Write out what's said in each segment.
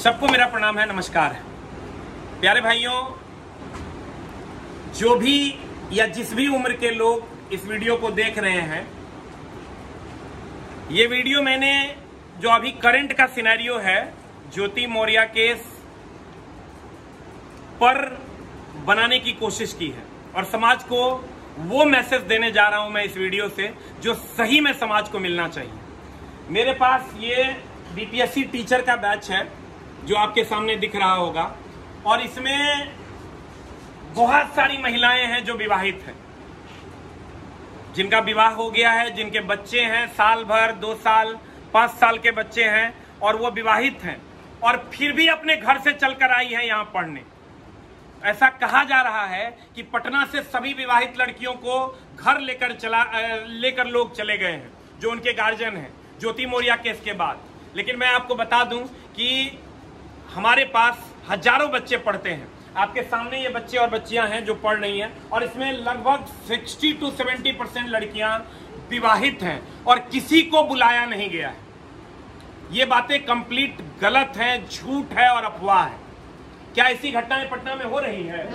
सबको मेरा प्रणाम है, नमस्कार। प्यारे भाइयों, जो भी या जिस भी उम्र के लोग इस वीडियो को देख रहे हैं, ये वीडियो मैंने जो अभी करंट का सिनेरियो है, ज्योति मौर्य केस पर बनाने की कोशिश की है। और समाज को वो मैसेज देने जा रहा हूँ मैं इस वीडियो से, जो सही में समाज को मिलना चाहिए। मेरे पास ये बीपीएससी टीचर का बैच है। जो आपके सामने दिख रहा होगा। और इसमें बहुत सारी महिलाएँ हैं जो विवाहित हैं। जिनका विवाह हो गया है, जिनके बच्चे हैं, साल भर, दो साल, पाँच साल के बच्चे हैं, और वो विवाहित हैं। और फिर भी अपने घर से चलकर आई है यहाँ पढ़ने। ऐसा कहा जा रहा है कि पटना से सभी विवाहित लड़कियों को घर लेकर चला लेकर लोग चले गए हैं, जो उनके गार्जियन हैं, ज्योति मौर्य केस के बाद। लेकिन मैं आपको बता दूँ कि हमारे पास हज़ारों बच्चे पढ़ते हैं। आपके सामने ये बच्चे और बच्चियाँ हैं जो पढ़ रही हैं और इसमें लगभग 60 टू 70 परसेंट लड़कियाँ विवाहित हैं और किसी को बुलाया नहीं गया है। ये बातें कंप्लीट गलत हैं, झूठ है और अफवाह है। क्या ऐसी घटनाएँ पटना में हो रही है?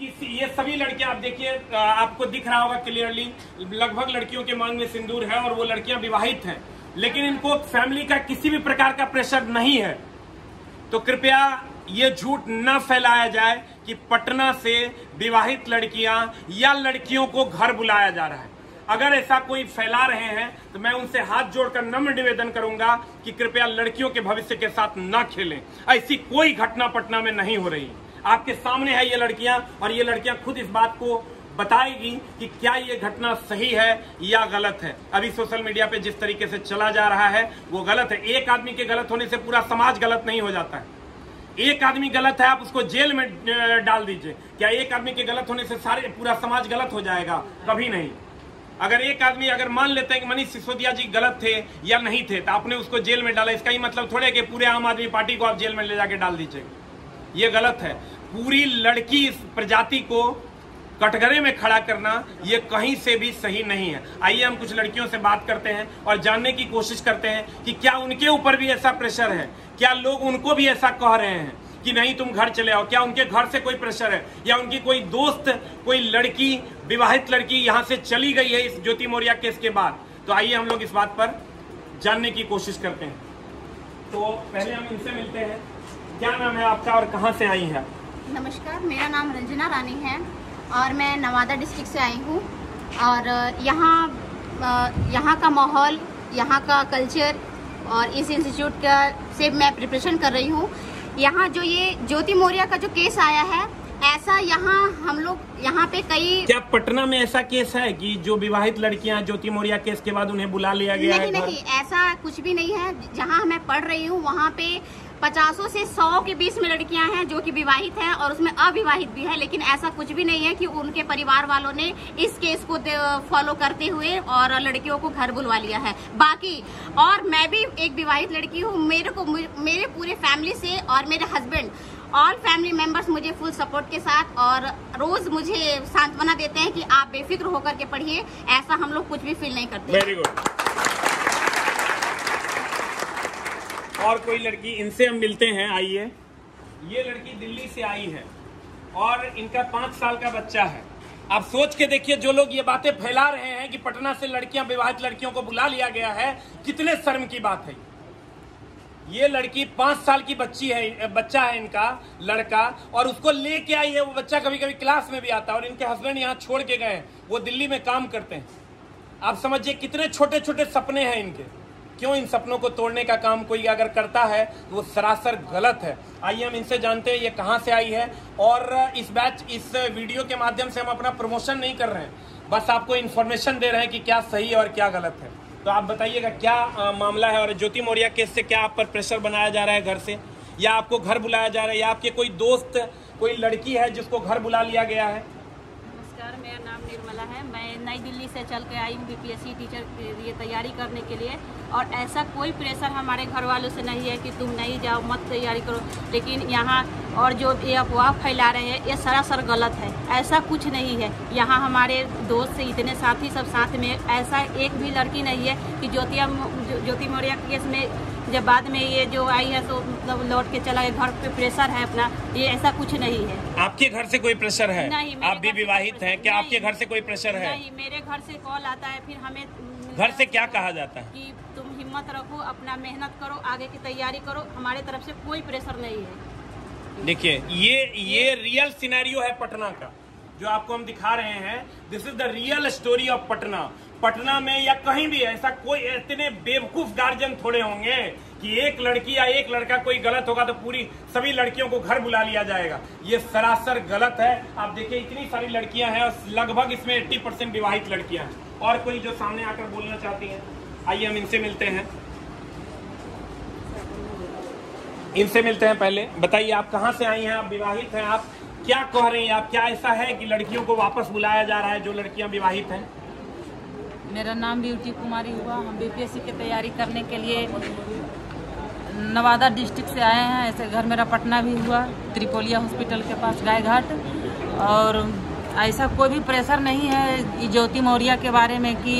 किसी ये सभी लड़कियाँ, आप देखिए आपको दिख रहा होगा क्लियरली, लगभग लड़कियों के मांग में सिंदूर है और वो लड़कियाँ विवाहित हैं। लेकिन इनको फैमिली का किसी भी प्रकार का प्रेशर नहीं है। तो कृपया ये झूठ न फैलाया जाए कि पटना से विवाहित लड़कियाँ या लड़कियों को घर बुलाया जा रहा है। अगर ऐसा कोई फैला रहे हैं तो मैं उनसे हाथ जोड़कर नम्र निवेदन करूँगा कि कृपया लड़कियों के भविष्य के साथ न खेलें। ऐसी कोई घटना पटना में नहीं हो रही। आपके सामने है ये लड़कियाँ और ये लड़कियाँ खुद इस बात को बताएगी कि क्या ये घटना सही है या गलत है। अभी सोशल मीडिया पे जिस तरीके से चला जा रहा है, वो गलत है। एक आदमी के गलत होने से पूरा समाज गलत नहीं हो जाता है। एक आदमी गलत है, आप उसको जेल में डाल दीजिए। क्या एक आदमी के गलत होने से सारे, पूरा समाज गलत हो जाएगा? कभी नहीं। अगर एक आदमी, अगर मान लेते हैं कि मनीष सिसोदिया जी गलत थे या नहीं थे तो आपने उसको जेल में डाला। इसका ही मतलब थोड़े कि पूरे आम आदमी पार्टी को आप जेल में ले जाके डाल दीजिए। ये गलत है। पूरी लड़की इस प्रजाति को कटघरे में खड़ा करना, ये कहीं से भी सही नहीं है। आइए हम कुछ लड़कियों से बात करते हैं और जानने की कोशिश करते हैं कि क्या उनके ऊपर भी ऐसा प्रेशर है? क्या लोग उनको भी ऐसा कह रहे हैं कि नहीं, तुम घर चले आओ? क्या उनके घर से कोई प्रेशर है? या उनकी कोई दोस्त, कोई लड़की, विवाहित लड़की यहाँ से चली गई है इस ज्योति मौर्य केस के बाद? तो आइए हम लोग इस बात पर जानने की कोशिश करते हैं। तो पहले हम इनसे मिलते हैं। क्या नाम है आपका और कहाँ से आई है? नमस्कार, मेरा नाम रंजना रानी है। और मैं नवादा डिस्ट्रिक्ट से आई हूँ। और यहाँ यहाँ का माहौल यहाँ का कल्चर और इस इंस्टीट्यूट का से मैं प्रिपरेशन कर रही हूँ। यहाँ जो ये ज्योति मौर्य का जो केस आया है ऐसा यहाँ हम लोग यहाँ पे कई क्या पटना में ऐसा केस है कि जो विवाहित लड़कियाँ ज्योति मौर्य केस के बाद उन्हें बुला लिया गया नहीं है नहीं ऐसा कुछ भी नहीं है। जहाँ मैं पढ़ रही हूँ वहाँ पे पचासों से सौ के बीच में लड़कियाँ हैं जो कि विवाहित हैं और उसमें अविवाहित भी है, लेकिन ऐसा कुछ भी नहीं है कि उनके परिवार वालों ने इस केस को फॉलो करते हुए और लड़कियों को घर बुलवा लिया है। बाकी, और मैं भी एक विवाहित लड़की हूँ, मेरे को मेरे पूरे फैमिली से और मेरे हस्बैंड ऑल फैमिली मेंबर्स मुझे फुल सपोर्ट के साथ और रोज मुझे सांत्वना देते हैं कि आप बेफिक्र होकर के पढ़िए, ऐसा हम लोग कुछ भी फील नहीं करते। वेरी गुड और कोई लड़की इनसे हम मिलते हैं, आइए। ये लड़की दिल्ली से आई है और इनका पाँच साल का बच्चा है। आप सोच के देखिए, जो लोग ये बातें फैला रहे हैं कि पटना से लड़कियाँ, विवाहित लड़कियों को बुला लिया गया है, कितने शर्म की बात है। ये लड़की पाँच साल की बच्ची है, बच्चा है इनका, लड़का, और उसको लेके आई है, वो बच्चा कभी कभी क्लास में भी आता है, और इनके हस्बैंड यहाँ छोड़ के गए हैं, वो दिल्ली में काम करते हैं। आप समझिए कितने छोटे छोटे सपने हैं इनके। क्यों इन सपनों को तोड़ने का काम कोई अगर करता है तो वो सरासर गलत है। आइए हम इनसे जानते हैं ये कहाँ से आई है। और इस बैच इस वीडियो के माध्यम से हम अपना प्रमोशन नहीं कर रहे हैं। बस आपको इन्फॉर्मेशन दे रहे हैं कि क्या सही है और क्या गलत है। तो आप बताइएगा क्या आ, मामला है और ज्योति मौर्य केस से क्या आप पर प्रेशर बनाया जा रहा है घर से? या आपको घर बुलाया जा रहा है? या आपके कोई दोस्त कोई लड़की है जिसको घर बुला लिया गया है? नमस्कार, मेरा नाम निर्मला है। मैं नई दिल्ली से चल के आई हूँ बीपीएससी टीचर के लिए तैयारी करने के लिए। और ऐसा कोई प्रेशर हमारे घर वालों से नहीं है कि तुम नहीं जाओ, मत तैयारी करो। लेकिन यहाँ और जो ये अफवाह फैला रहे हैं, ये सरासर गलत है। ऐसा कुछ नहीं है। यहाँ हमारे दोस्त से इतने साथी सब साथ में, ऐसा एक भी लड़की नहीं है कि ज्योतिया ज्योति मौर्य केस में जब बाद में ये जो आई है तो मतलब लौट के चला गया घर पे प्रेशर है अपना ये ऐसा कुछ नहीं है। आपके घर से कोई प्रेशर है? नहीं आप भी विवाहित हैं? क्या आपके घर से कोई प्रेशर है? नहीं मेरे घर से कॉल आता है फिर हमें घर से क्या कहा जाता है? कि तुम हिम्मत रखो अपना मेहनत करो आगे की तैयारी करो हमारे तरफ़ से कोई प्रेशर नहीं है। देखिए ये ये रियल सिनेरियो है पटना का जो आपको हम दिखा रहे हैं। This is the real story of Patna. Patna में या कहीं भी, ऐसा कोई इतने बेवकूफ़ गार्जियन थोड़े होंगे कि एक लड़की या एक लड़का कोई गलत होगा तो पूरी सभी लड़कियों को घर बुला लिया जाएगा। ये सरासर गलत है। आप देखिए, इतनी सारी लड़कियाँ हैं और लगभग इसमें 80 परसेंट विवाहित लड़कियाँ हैं। और कोई जो सामने आकर बोलना चाहती हैं, आइए हम इनसे मिलते हैं। इनसे मिलते हैं पहले। बताइए, आप कहाँ से आई हैं? आप विवाहित हैं? आप क्या कह रही हैं? आप क्या ऐसा है कि लड़कियों को वापस बुलाया जा रहा है, जो लड़कियाँ विवाहित हैं? मेरा नाम ब्यूटी कुमारी हुआ। हम बीपीएससी की तैयारी करने के लिए नवादा डिस्ट्रिक्ट से आए हैं। ऐसे घर मेरा पटना भी हुआ, त्रिपोलिया हॉस्पिटल के पास गाय घाट और ऐसा कोई भी प्रेशर नहीं है ज्योति मौर्य के बारे में कि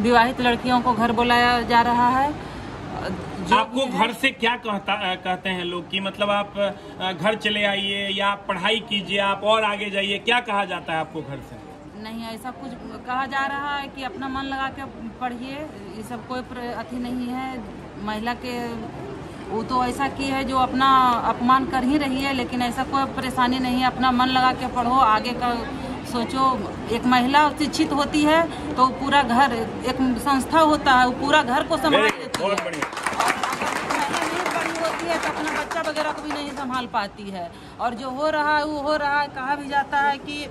विवाहित लड़कियों को घर बुलाया जा रहा है। आपको घर से क्या कहता, कहते हैं लोग कि मतलब आप घर चले आइए या पढ़ाई कीजिए, आप और आगे जाइए, क्या कहा जाता है आपको घर से? नहीं ऐसा कुछ कहा जा रहा है कि अपना मन लगा के पढ़िए ये सब कोई अथी नहीं है। महिला के वो तो ऐसा की है जो अपना अपमान कर ही रही है लेकिन ऐसा कोई परेशानी नहीं है। अपना मन लगा के पढ़ो आगे का सोचो। एक महिला शिक्षित होती है तो पूरा घर एक संस्था होता है वो पूरा घर को संभाल लेती है। और अगर महिला नहीं पढ़ी होती है तो अपना बच्चा वगैरह को भी नहीं संभाल पाती है। और जो हो रहा है वो हो रहा है कहा भी जाता है कि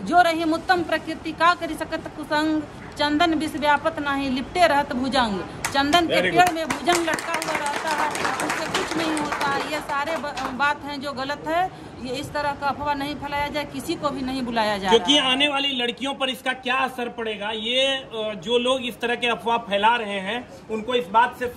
जो रही उत्तम प्रकृति का करी सकत कुसंग? चंदन विष व्यापत नहीं लिपटे रहत भुजंग। चंदन के पेड़ में भुजंग लटका हुआ रहता है उससे कुछ नहीं होता। है ये सारे बात हैं जो गलत है। ये इस तरह का अफवाह नहीं फैलाया जाए किसी को भी नहीं बुलाया जाए क्योंकि आने वाली लड़कियों पर इसका क्या असर पड़ेगा? ये जो लोग इस तरह के अफवाह फैला रहे हैं उनको इस बात से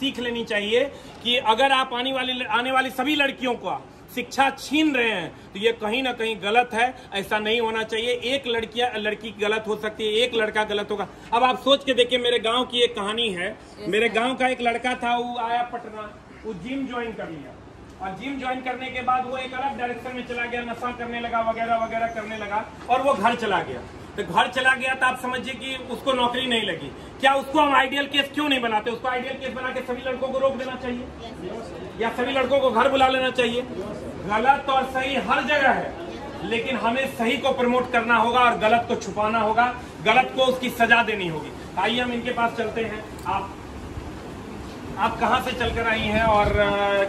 सीख लेनी चाहिए कि अगर आप आने वाली आने वाली सभी लड़कियों को शिक्षा छीन रहे हैं तो ये कहीं ना कहीं गलत है। ऐसा नहीं होना चाहिए। एक लड़कियाँ लड़की गलत हो सकती है एक लड़का गलत होगा। अब आप सोच के देखिए मेरे गाँव की एक कहानी है। मेरे गाँव का एक लड़का था वो आया पटना वो जिम ज्वाइन कर लिया। और जिम ज्वाइन करने के बाद वो एक अलग डायरेक्शन में चला गया नशा करने लगा वगैरह वगैरह करने लगा और वो घर चला गया। तो घर चला गया तो आप समझिए कि उसको नौकरी नहीं लगी। क्या उसको हम आइडियल केस क्यों नहीं बनाते? उसको आइडियल केस बना के सभी लड़कों को रोक देना चाहिए? या सभी लड़कों को घर बुला लेना चाहिए? गलत और सही हर जगह है, लेकिन हमें सही को प्रमोट करना होगा और गलत को छुपाना होगा। गलत को उसकी सजा देनी होगी। आइए हम इनके पास चलते हैं। आप आप कहाँ से चलकर आई हैं और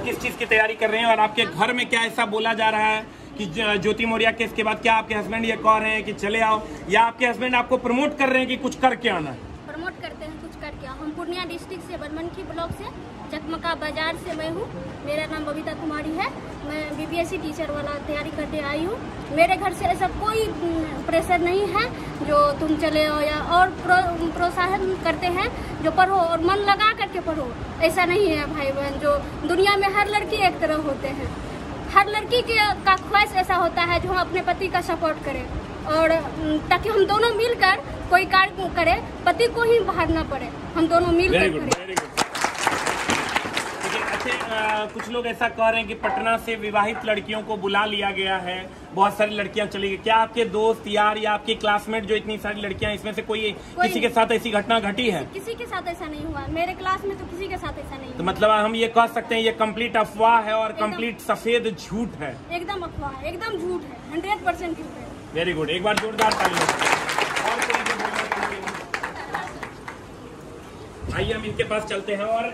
किस चीज़ की तैयारी कर रहे हैं और आपके घर में क्या ऐसा बोला जा रहा है? कि ज्योति मौर्या केस के बाद क्या आपके हस्बैंड ये कह रहे हैं कि चले आओ? या आपके हस्बैंड आपको प्रमोट कर रहे हैं कि कुछ करके आना? है प्रमोट करते हैं कुछ करके हम पूर्णिया डिस्ट्रिक्ट से बनमनखी ब्लॉक से चकमका बाज़ार से मैं हूँ। मेरा नाम बबीता कुमारी है। मैं बीपीएससी टीचर वाला तैयारी करके आई हूँ। मेरे घर से ऐसा कोई हम्म, प्रेशर नहीं है जो तुम चले आओ या और प्रो, प्रोत्साहन करते हैं जो पढ़ो और मन लगा करके पढ़ो। ऐसा नहीं है भाई बहन जो दुनिया में हर लड़की एक तरह होते हैं। हर लड़की के का ख्वाहिश ऐसा होता है जो हम अपने पति का सपोर्ट करें। और ताकि हम दोनों मिलकर कोई कार्य करें पति को ही बाहर ना पड़े। हम दोनों मिलकर करें। कुछ लोग ऐसा कह रहे हैं कि पटना से विवाहित लड़कियों को बुला लिया गया है। बहुत सारी लड़कियाँ चली गई। क्या आपके दोस्त यार या आपके क्लासमेट जो इतनी सारी लड़कियाँ इसमें से कोई कोई किसी के साथ ऐसी घटना घटी है? किसी के साथ ऐसा नहीं हुआ। मेरे क्लास में तो किसी के साथ ऐसा नहीं तो मतलब हम ये कह सकते हैं ये कंप्लीट अफवाह है और एकदम। कंप्लीट सफ़ेद झूठ है। एकदम अफवाह है एकदम झूठ है हंड्रेड परसेंट झूठ है। वेरी गुड एक बार जोरदार? आइए हम इनके पास चलते हैं और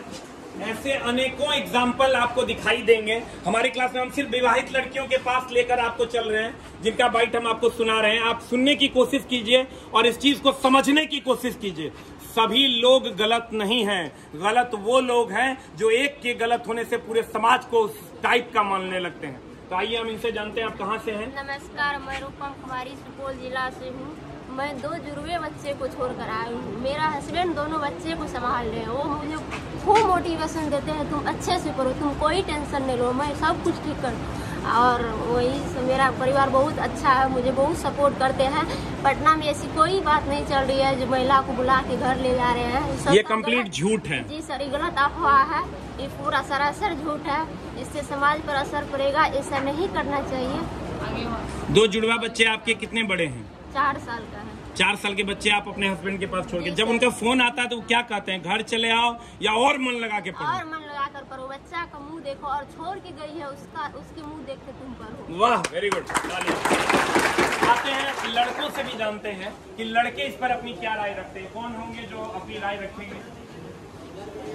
ऐसे अनेकों एग्ज़ाम्पल आपको दिखाई देंगे। हमारी क्लास में हम सिर्फ़ विवाहित लड़कियों के पास लेकर आपको चल रहे हैं, जिनका बाइट हम आपको सुना रहे हैं। आप सुनने की कोशिश कीजिए और इस चीज़ को समझने की कोशिश कीजिए। सभी लोग गलत नहीं हैं। गलत वो लोग हैं जो एक के गलत होने से पूरे समाज को उस टाइप का मानने लगते हैं। तो आइए हम इनसे जानते हैं आप कहाँ से हैं। नमस्कार, मैं रूपम कुमारी, सुपौल जिला से हूँ। मैं दो जुड़वे बच्चे को छोड़कर आई हूँ। मेरा हस्बैंड दोनों बच्चे को संभाल रहे हैं। वो मुझे खूब मोटिवेशन देते हैं। तुम अच्छे से करो तुम कोई टेंशन नहीं लो मैं सब कुछ ठीक कर और वही से मेरा परिवार बहुत अच्छा है मुझे बहुत सपोर्ट करते हैं। पटना में ऐसी कोई बात नहीं चल रही है जो महिला को बुला के घर ले जा रहे हैं। ये कंप्लीट झूठ है। जी सर ये गलत अफवाह है। ये पूरा सरासर झूठ है। इससे समाज पर असर पड़ेगा ऐसा नहीं करना चाहिए। दो जुड़वा बच्चे आपके कितने बड़े हैं? चार साल का है। चार साल के बच्चे आप अपने हस्बैंड के पास छोड़ के जब उनका फ़ोन आता है तो वो क्या कहते हैं? घर चले आओ या और मन लगा के पढ़ो? और मन लगा कर पढ़ो बच्चा का मुँह देखो और छोड़ के गई है उसका उसके मुँह देख के तुम पढ़ो। वाह वेरी गुड आते हैं लड़कों से भी जानते हैं कि लड़के इस पर अपनी क्या राय रखते हैं? कौन होंगे जो अपनी राय रखेंगे?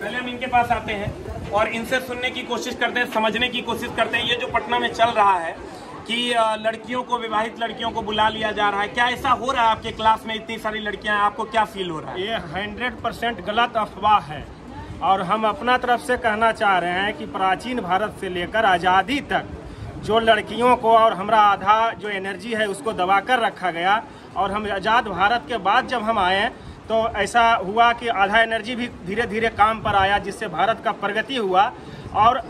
पहले हम इनके पास आते हैं और इनसे सुनने की कोशिश करते हैं समझने की कोशिश करते हैं। ये जो पटना में चल रहा है कि लड़कियों को, विवाहित लड़कियों को बुला लिया जा रहा है। क्या ऐसा हो रहा है आपके क्लास में इतनी सारी लड़कियाँ? हैं आपको क्या फील हो रहा है? ये हंड्रेड परसेंट गलत अफवाह है। और हम अपना तरफ़ से कहना चाह रहे हैं कि प्राचीन भारत से लेकर आज़ादी तक जो लड़कियों को और हमारा आधा जो एनर्जी है, उसको दबा कर रखा गया। और हम आज़ाद भारत के बाद जब हम आए तो ऐसा हुआ कि आधा एनर्जी भी धीरे धीरे काम पर आया, जिससे भारत का प्रगति हुआ। और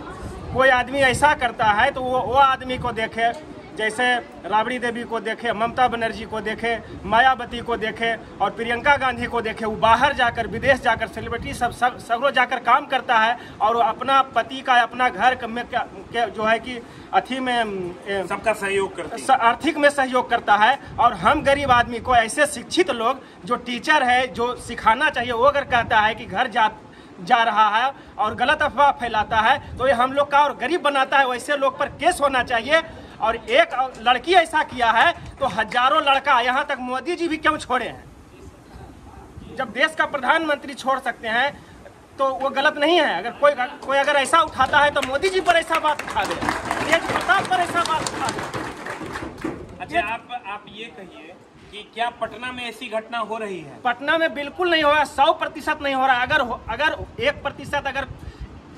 कोई आदमी ऐसा करता है तो वो वो आदमी को देखे जैसे राबड़ी देवी को देखे ममता बनर्जी को देखे मायावती को देखे और प्रियंका गांधी को देखे वो बाहर जाकर विदेश जाकर सेलिब्रिटी सब सब सगरों जाकर काम करता है और वो अपना पति का अपना घर में क्या- क्या- जो है कि अथी में सबका सहयोग करते हैं। आर्थिक में सहयोग करता है और हम गरीब आदमी को ऐसे शिक्षित लोग जो टीचर है जो सिखाना चाहिए वो अगर कहता है कि घर जा जा रहा है और गलत अफवाह फैलाता है। तो ये हम लोग का और गरीब बनाता है, वैसे लोग पर केस होना चाहिए। और एक लड़की ऐसा किया है तो हज़ारों लड़का यहाँ तक मोदी जी भी क्यों छोड़े हैं? जब देश का प्रधानमंत्री छोड़ सकते हैं तो वो गलत नहीं है। अगर कोई कोई अगर ऐसा उठाता है तो मोदी जी पर ऐसा बात उठा दे। तेज प्रताप पर ऐसा बात उठा दे। अच्छा आप आप ये कहिए कि क्या पटना में ऐसी घटना हो रही है? पटना में बिल्कुल नहीं हो रहा, सौ प्रतिशत नहीं हो रहा। अगर अगर एक प्रतिशत अगर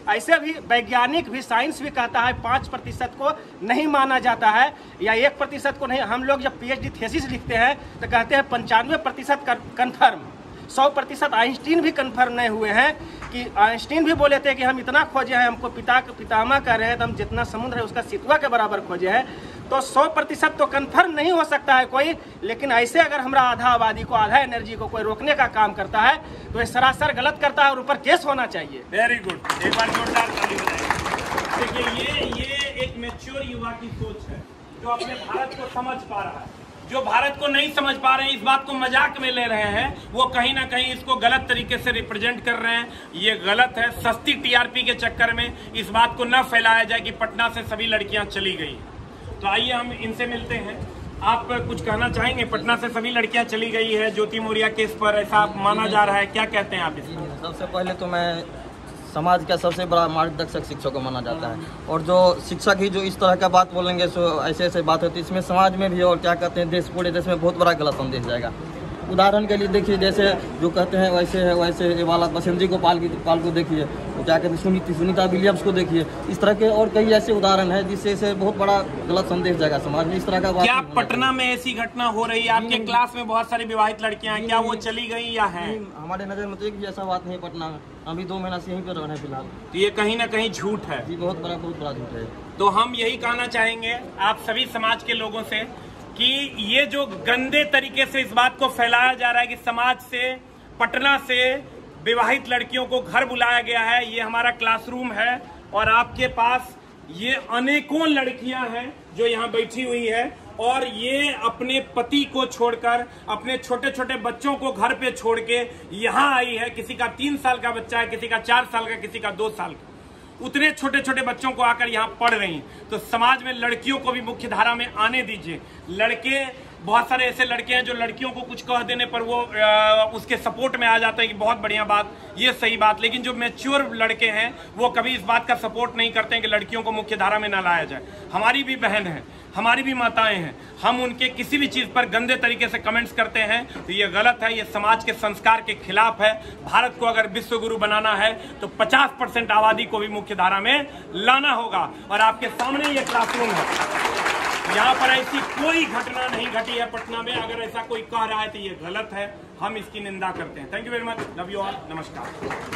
ऐसे भी वैज्ञानिक भी, साइंस भी कहता है, पाँच प्रतिशत को नहीं माना जाता है, या एक प्रतिशत को नहीं, हम लोग जब पीएचडी थेसिस लिखते हैं तो कहते हैं पंचानवे प्रतिशत कन्फर्म सौ प्रतिशत आइंस्टीन भी कन्फर्म नहीं हुए हैं कि आइंस्टीन भी बोले थे कि हम इतना खोजे हैं, हमको पिता पितामह कह रहे हैं तो हम जितना समुद्र है उसका सितुआ के बराबर खोजे हैं। तो सौ प्रतिशत तो कन्फर्म नहीं हो सकता है कोई, लेकिन ऐसे अगर हमारा आधा आबादी को, आधा एनर्जी को कोई रोकने का काम करता है तो ये सरासर गलत करता है और ऊपर केस होना चाहिए। वेरी गुड एक बार जोरदार देखिए, ये ये एक मेच्योर युवा की सोच है, जो अपने भारत को समझ पा रहा है। जो भारत को नहीं समझ पा रहे हैं, इस बात को मज़ाक में ले रहे हैं, वो कहीं ना कहीं इसको गलत तरीके से रिप्रेजेंट कर रहे हैं। ये गलत है, सस्ती टीआरपी के चक्कर में इस बात को न फैलाया जाए कि पटना से सभी लड़कियाँ चली गई। तो आइए हम इनसे मिलते हैं। आप कुछ कहना चाहेंगे? पटना से सभी लड़कियाँ चली गई है, ज्योति मौर्या केस पर, ऐसा माना जा रहा है। क्या कहते हैं आप इसमें? सबसे पहले तो मैं समाज का सबसे बड़ा मार्गदर्शक शिक्षक को माना जाता है। और जो शिक्षक ही जो इस तरह का बात बोलेंगे, सो ऐसे ऐसे बात होती है। इसमें समाज में भी और क्या कहते हैं, देश, पूरे देश में बहुत बड़ा गलत संदेश जाएगा। उदाहरण के लिए देखिए जैसे जो कहते हैं वैसे है वैसे ये वाला बसंती गोपाल की पाल को देखिए क्या कहते हैं सुनीति सुनीता विलियम्स को देखिए इस तरह के और कई ऐसे उदाहरण है जिससे इसे बहुत बड़ा गलत संदेश जाएगा समाज में इस तरह का क्या पटना में ऐसी घटना हो रही है? आपके क्लास में बहुत सारी विवाहित लड़कियाँ हैं क्या वो चली गई या है? हमारे नज़र में तो एक भी ऐसा बात नहीं है पटना में। अभी दो महीना से यहीं पर रह रहे हैं फ़िलहाल। तो ये कहीं ना कहीं झूठ है। जी बहुत बड़ा बहुत बड़ा झूठ है। तो हम यही कहना चाहेंगे आप सभी समाज के लोगों से कि ये जो गंदे तरीके से इस बात को फैलाया जा रहा है कि समाज से, पटना से विवाहित लड़कियों को घर बुलाया गया है, ये हमारा क्लासरूम है और आपके पास ये अनेकों लड़कियाँ हैं जो यहाँ बैठी हुई है और ये अपने पति को छोड़कर, अपने छोटे छोटे बच्चों को घर पे छोड़ के यहाँ आई है। किसी का तीन साल का बच्चा है, किसी का चार साल का, किसी का दो साल का। उतने छोटे छोटे बच्चों को आकर यहाँ पढ़ रही हैं। तो समाज में लड़कियों को भी मुख्य धारा में आने दीजिए लड़के बहुत सारे ऐसे लड़के हैं जो लड़कियों को कुछ कह देने पर वो अ, उसके सपोर्ट में आ जाते हैं कि बहुत बढ़िया बात ये सही बात। लेकिन जो मेच्योर लड़के हैं वो कभी इस बात का सपोर्ट नहीं करते हैं कि लड़कियों को मुख्य धारा में ना लाया जाए। हमारी भी बहन है हमारी भी माताएँ हैं हम उनके किसी भी चीज़ पर गंदे तरीके से कमेंट्स करते हैं तो ये गलत है ये समाज के संस्कार के खिलाफ है। भारत को अगर विश्व गुरु बनाना है तो 50 परसेंट आबादी को भी मुख्य धारा में लाना होगा। और आपके सामने ये क्लासरूम है। यहाँ पर ऐसी कोई घटना नहीं घटी है पटना में। अगर ऐसा कोई कह रहा है तो ये गलत है। हम इसकी निंदा करते हैं। Thank you very much love you all नमस्कार।